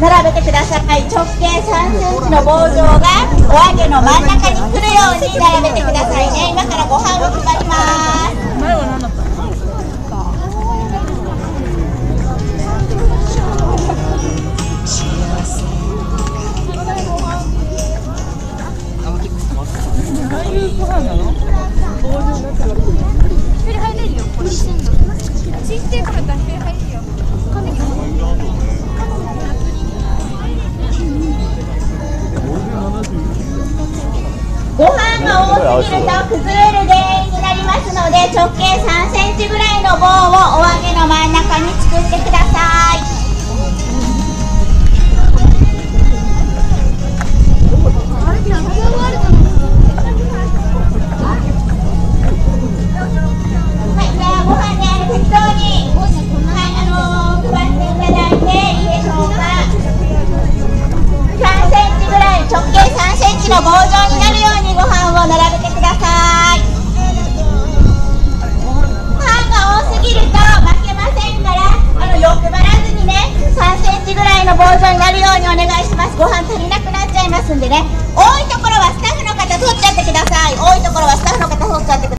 並べてください。直径3センチの棒状がお揚げの真ん中に来るように並べてくださいね。今からご飯を配ります。前は何だったああいうご飯なの棒状になってるわけ一人入れるよ。これちっちゃいからだけ入るよ。飯が多す。ぎると崩れる原因になりますので直径3センチぐらいの棒をお揚げの真ん中に作ってください。はい、じゃあご飯ね、あの適当に、はにお願いします。ご飯足りなくなっちゃいますんでね、多